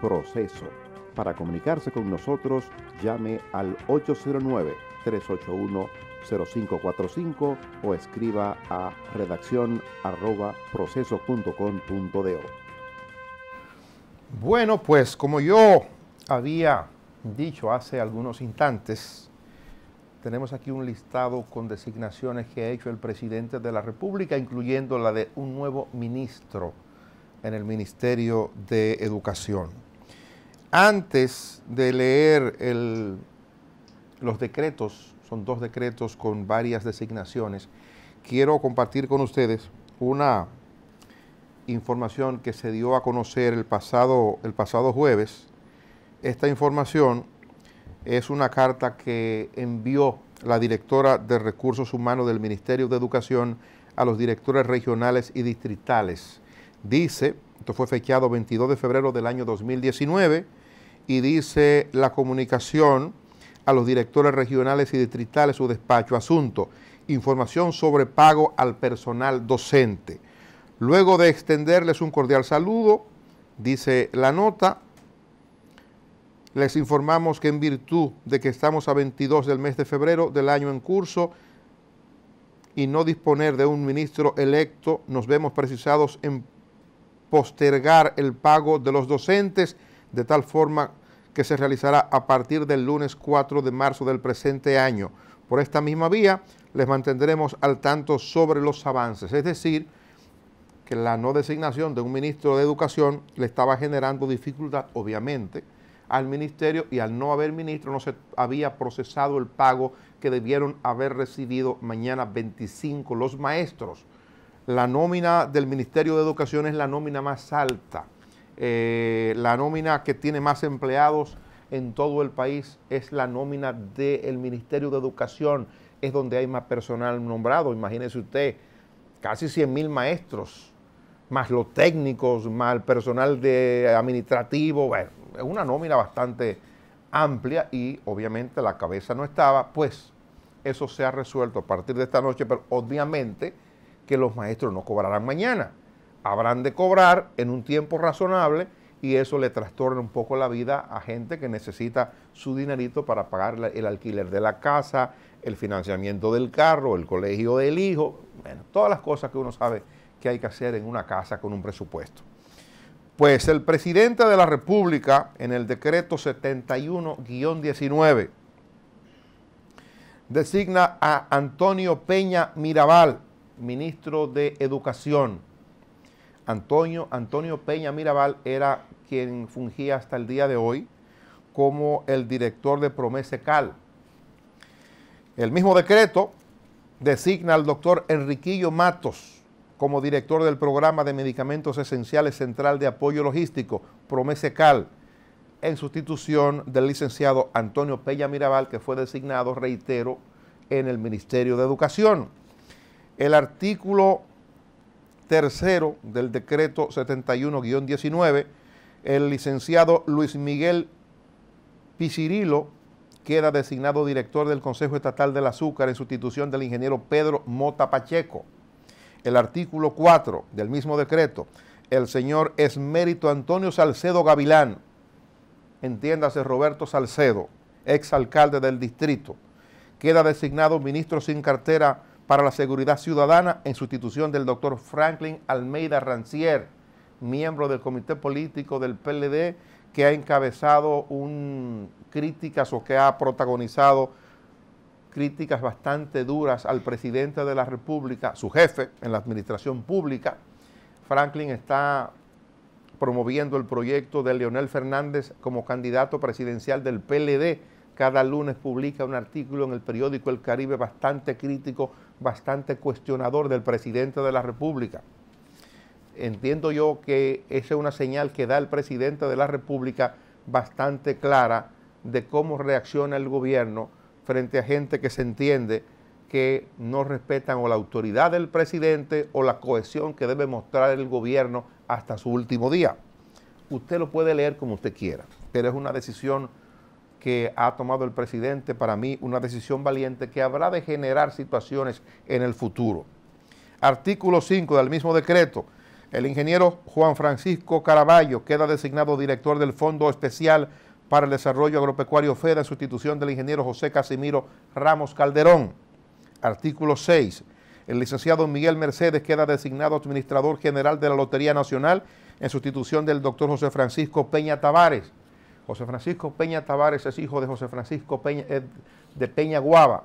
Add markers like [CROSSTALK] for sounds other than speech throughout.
proceso. Para comunicarse con nosotros, llame al 809-381-0545 o escriba a redacción arroba proceso.com.do. Bueno, pues como yo había dicho hace algunos instantes, tenemos aquí un listado con designaciones que ha hecho el presidente de la República, incluyendo la de un nuevo ministro en el Ministerio de Educación. Antes de leer los decretos, son dos decretos con varias designaciones, quiero compartir con ustedes una información que se dio a conocer el pasado, el pasado jueves. Esta información es una carta que envió la directora de Recursos Humanos del Ministerio de Educación a los directores regionales y distritales Dice, esto fue fechado 22 de febrero del año 2019, y dice la comunicación a los directores regionales y distritales su despacho. Asunto, información sobre pago al personal docente. Luego de extenderles un cordial saludo, dice la nota, les informamos que en virtud de que estamos a 22 del mes de febrero del año en curso y no disponer de un ministro electo, nos vemos precisados en postergar el pago de los docentes de tal forma que se realizará a partir del lunes 4 de marzo del presente año. Por esta misma vía les mantendremos al tanto sobre los avances, es decir, que la no designación de un ministro de Educación le estaba generando dificultad, obviamente, al ministerio y al no haber ministro no se había procesado el pago que debieron haber recibido mañana 25 los maestros la nómina del Ministerio de Educación es la nómina más alta. Eh, la nómina que tiene más empleados en todo el país es la nómina del Ministerio de Educación. Es donde hay más personal nombrado. Imagínese usted, casi 100 mil maestros, más los técnicos, más el personal de administrativo. Bueno, es una nómina bastante amplia y obviamente la cabeza no estaba. Pues eso se ha resuelto a partir de esta noche, pero obviamente que los maestros no cobrarán mañana. Habrán de cobrar en un tiempo razonable y eso le trastorna un poco la vida a gente que necesita su dinerito para pagar el alquiler de la casa, el financiamiento del carro, el colegio del hijo, bueno, todas las cosas que uno sabe que hay que hacer en una casa con un presupuesto. Pues el presidente de la República, en el decreto 71-19, designa a Antonio Peña Mirabal ministro de Educación. Antonio, Antonio Peña Mirabal era quien fungía hasta el día de hoy como el director de Promesecal. El mismo decreto designa al doctor Enriquillo Matos como director del programa de medicamentos esenciales central de apoyo logístico, Promesecal, en sustitución del licenciado Antonio Peña Mirabal, que fue designado, reitero, en el Ministerio de Educación. El artículo tercero del decreto 71-19, el licenciado Luis Miguel Picirilo queda designado director del Consejo Estatal del Azúcar en sustitución del ingeniero Pedro Mota Pacheco. El artículo 4 del mismo decreto, el señor Esmérito Antonio Salcedo Gavilán, entiéndase Roberto Salcedo, exalcalde del distrito, queda designado ministro sin cartera para la Seguridad Ciudadana en sustitución del doctor Franklin Almeida Rancier, miembro del comité político del PLD, que ha encabezado un, críticas o que ha protagonizado críticas bastante duras al presidente de la República, su jefe en la administración pública. Franklin está promoviendo el proyecto de Leonel Fernández como candidato presidencial del PLD. Cada lunes publica un artículo en el periódico El Caribe bastante crítico bastante cuestionador del presidente de la República. Entiendo yo que esa es una señal que da el presidente de la República bastante clara de cómo reacciona el gobierno frente a gente que se entiende que no respetan o la autoridad del presidente o la cohesión que debe mostrar el gobierno hasta su último día. Usted lo puede leer como usted quiera, pero es una decisión que ha tomado el presidente, para mí una decisión valiente que habrá de generar situaciones en el futuro. Artículo 5 del mismo decreto. El ingeniero Juan Francisco Caraballo queda designado director del Fondo Especial para el Desarrollo Agropecuario FEDA en sustitución del ingeniero José Casimiro Ramos Calderón. Artículo 6. El licenciado Miguel Mercedes queda designado administrador general de la Lotería Nacional en sustitución del doctor José Francisco Peña Tavares. José Francisco Peña Tavares es hijo de José Francisco Peña, eh, de Peña Guava.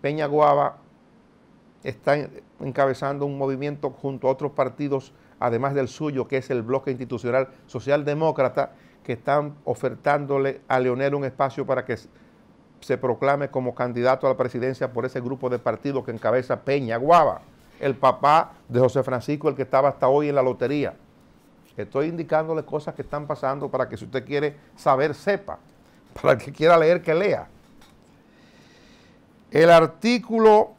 Peña Guava está encabezando un movimiento junto a otros partidos, además del suyo, que es el Bloque Institucional Socialdemócrata, que están ofertándole a Leonel un espacio para que se proclame como candidato a la presidencia por ese grupo de partidos que encabeza Peña Guava, el papá de José Francisco, el que estaba hasta hoy en la lotería. Estoy indicándole cosas que están pasando para que si usted quiere saber, sepa. [LAUGHS] Para el que quiera leer, que lea. El artículo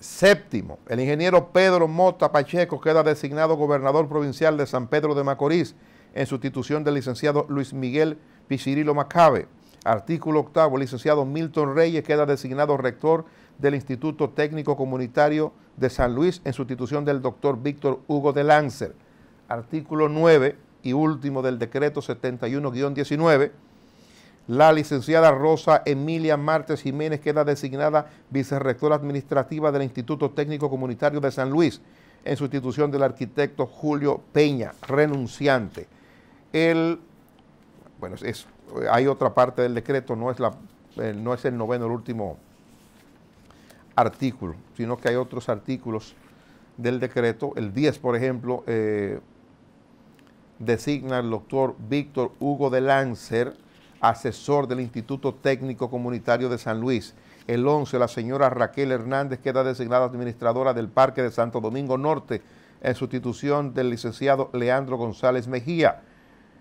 séptimo, el ingeniero Pedro Mota Pacheco queda designado gobernador provincial de San Pedro de Macorís en sustitución del licenciado Luis Miguel Pichirilo Macabe. Artículo octavo, el licenciado Milton Reyes queda designado rector del Instituto Técnico Comunitario de San Luis en sustitución del doctor Víctor Hugo de Lancer artículo 9 y último del decreto 71-19, la licenciada Rosa Emilia Martes Jiménez queda designada vicerrectora administrativa del Instituto Técnico Comunitario de San Luis en sustitución del arquitecto Julio Peña, renunciante. El, bueno, es, hay otra parte del decreto, no es, la, no es el noveno, el último artículo, sino que hay otros artículos del decreto. El 10, por ejemplo, eh, designa al doctor Víctor Hugo de Lancer, asesor del Instituto Técnico Comunitario de San Luis. El 11, la señora Raquel Hernández queda designada administradora del Parque de Santo Domingo Norte en sustitución del licenciado Leandro González Mejía.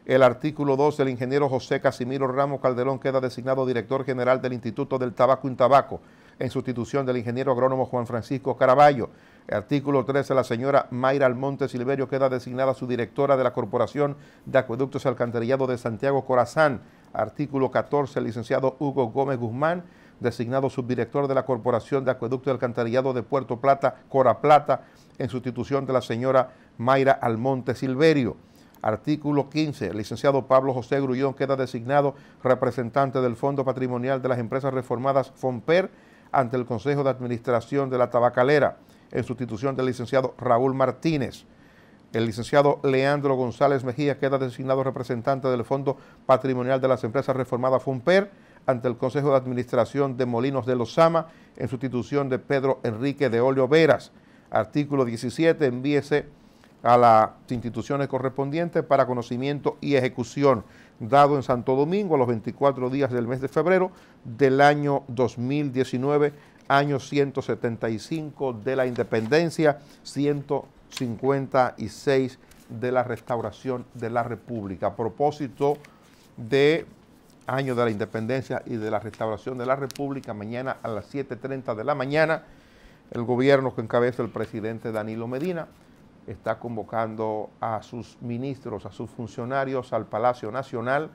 El artículo 12, el ingeniero José Casimiro Ramos Calderón queda designado director general del Instituto del Tabaco y Tabaco en sustitución del ingeniero agrónomo Juan Francisco Caraballo. Artículo 13, la señora Mayra Almonte Silverio queda designada su directora de la Corporación de Acueductos y Alcantarillado de Santiago Corazán. Artículo 14, el licenciado Hugo Gómez Guzmán, designado subdirector de la Corporación de Acueducto y Alcantarillado de Puerto Plata, Cora Plata, en sustitución de la señora Mayra Almonte Silverio. Artículo 15. El licenciado Pablo José Grullón queda designado representante del Fondo Patrimonial de las Empresas Reformadas FOMPER ante el Consejo de Administración de la Tabacalera en sustitución del licenciado Raúl Martínez. El licenciado Leandro González Mejía queda designado representante del Fondo Patrimonial de las Empresas Reformadas FUNPER ante el Consejo de Administración de Molinos de Lozama en sustitución de Pedro Enrique de Olio Veras. Artículo 17, envíese a las instituciones correspondientes para conocimiento y ejecución, dado en Santo Domingo a los 24 días del mes de febrero del año 2019 año 175 de la independencia, 156 de la restauración de la República. A propósito de año de la independencia y de la restauración de la República, mañana a las 7.30 de la mañana, el gobierno que encabeza el presidente Danilo Medina está convocando a sus ministros, a sus funcionarios al Palacio Nacional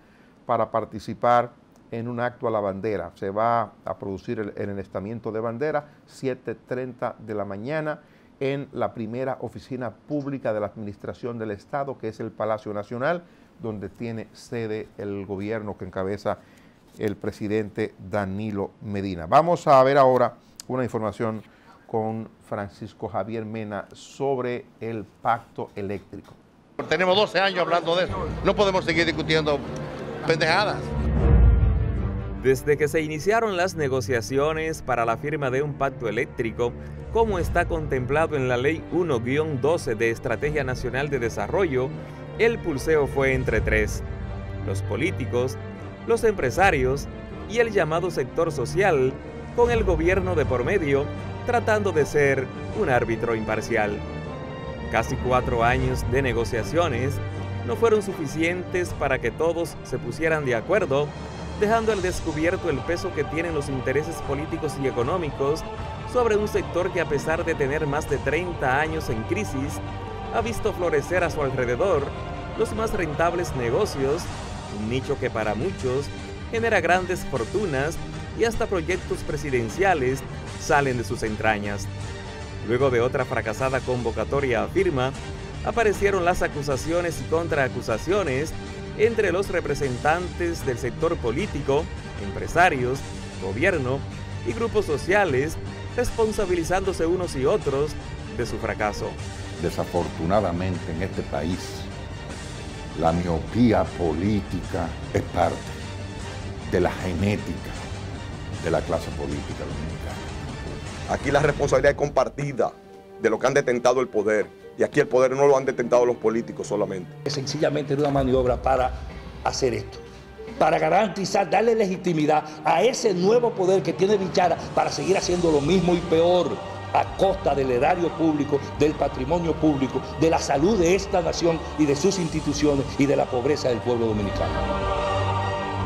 para participar en un acto a la bandera. Se va a producir el, enestamiento de bandera 7.30 de la mañana en la primera oficina pública de la Administración del Estado, que es el Palacio Nacional, donde tiene sede el gobierno que encabeza el presidente Danilo Medina. Vamos a ver ahora una información con Francisco Javier Mena sobre el pacto eléctrico. Tenemos 12 años hablando de eso. No podemos seguir discutiendo pendejadas. Desde que se iniciaron las negociaciones para la firma de un pacto eléctrico, como está contemplado en la Ley 1-12 de Estrategia Nacional de Desarrollo, el pulseo fue entre tres, los políticos, los empresarios y el llamado sector social, con el gobierno de por medio, tratando de ser un árbitro imparcial. Casi cuatro años de negociaciones no fueron suficientes para que todos se pusieran de acuerdo dejando al descubierto el peso que tienen los intereses políticos y económicos sobre un sector que a pesar de tener más de 30 años en crisis, ha visto florecer a su alrededor los más rentables negocios, un nicho que para muchos genera grandes fortunas y hasta proyectos presidenciales salen de sus entrañas. Luego de otra fracasada convocatoria a firma, aparecieron las acusaciones y contraacusaciones entre los representantes del sector político, empresarios, gobierno y grupos sociales, responsabilizándose unos y otros de su fracaso. Desafortunadamente en este país, la miopía política es parte de la genética de la clase política dominicana. Aquí la responsabilidad es compartida de lo que han detentado el poder. Y aquí el poder no lo han detentado los políticos solamente. Sencillamente era una maniobra para hacer esto. Para garantizar, darle legitimidad a ese nuevo poder que tiene Bichara para seguir haciendo lo mismo y peor a costa del erario público, del patrimonio público, de la salud de esta nación y de sus instituciones y de la pobreza del pueblo dominicano.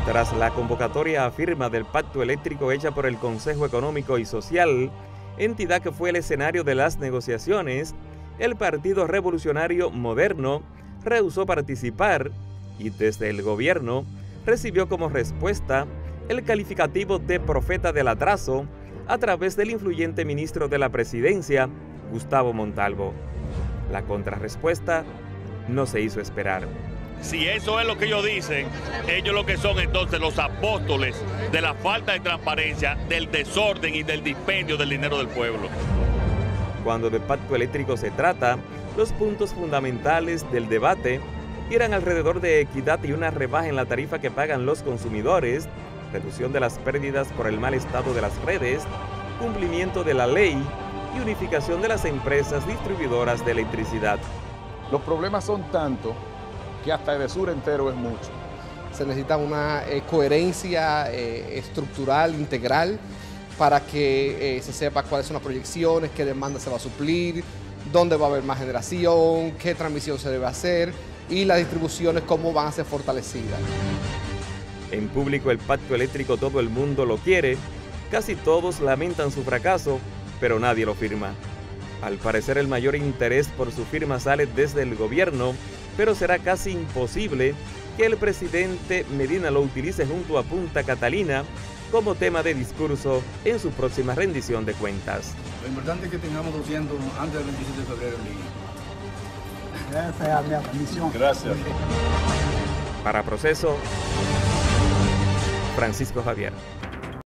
Tras la convocatoria a firma del pacto eléctrico hecha por el Consejo Económico y Social, entidad que fue el escenario de las negociaciones, el Partido Revolucionario Moderno rehusó participar y desde el gobierno recibió como respuesta el calificativo de profeta del atraso a través del influyente ministro de la presidencia, Gustavo Montalvo. La contrarrespuesta no se hizo esperar. Si eso es lo que ellos dicen, ellos lo que son entonces los apóstoles de la falta de transparencia, del desorden y del dispendio del dinero del pueblo. Cuando de pacto eléctrico se trata, los puntos fundamentales del debate eran alrededor de equidad y una rebaja en la tarifa que pagan los consumidores, reducción de las pérdidas por el mal estado de las redes, cumplimiento de la ley y unificación de las empresas distribuidoras de electricidad. Los problemas son tantos que hasta el sur entero es mucho. Se necesita una eh, coherencia eh, estructural, integral, para que eh, se sepa cuáles son las proyecciones, qué demanda se va a suplir, dónde va a haber más generación, qué transmisión se debe hacer y las distribuciones cómo van a ser fortalecidas. En público el pacto eléctrico todo el mundo lo quiere, casi todos lamentan su fracaso, pero nadie lo firma. Al parecer el mayor interés por su firma sale desde el gobierno, pero será casi imposible que el presidente Medina lo utilice junto a Punta Catalina como tema de discurso en su próxima rendición de cuentas. Lo importante es que tengamos 200 antes del 27 de febrero Gracias, Gracias. Para proceso, Francisco Javier.